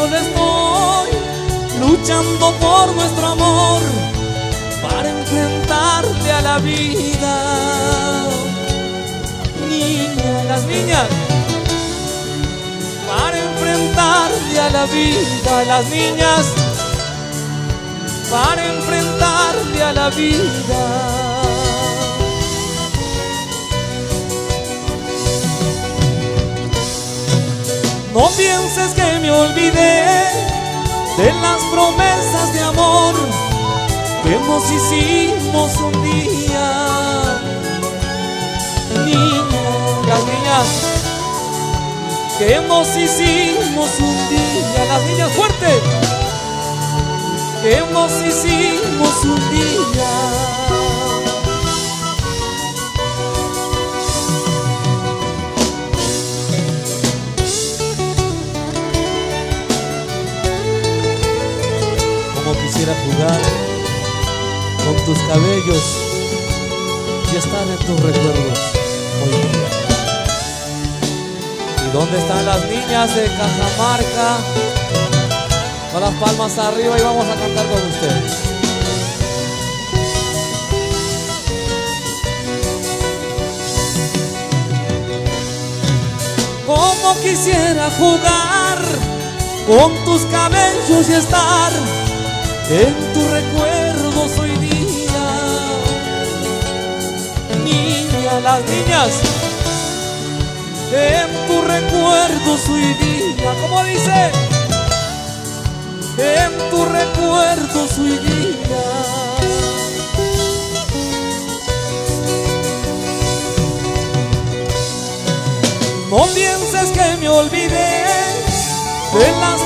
solo estoy luchando por nuestro amor para enfrentarte a la vida. Niña, las niñas, para enfrentarte a la vida, las niñas, para enfrentarte a la vida. Pienses que me olvidé de las promesas de amor que nos hicimos un día. Niña, las niñas, que nos hicimos un día. Las niñas fuerte, que nos hicimos un día. Quisiera jugar con tus cabellos y estar en tus recuerdos hoy día. ¿Y dónde están las niñas de Cajamarca? Con las palmas arriba y vamos a cantar con ustedes. Como quisiera jugar con tus cabellos y estar en tu recuerdo soy día. Niña, las niñas, en tu recuerdo soy día. ¿Cómo dice? En tu recuerdo soy día. No pienses que me olvidé de las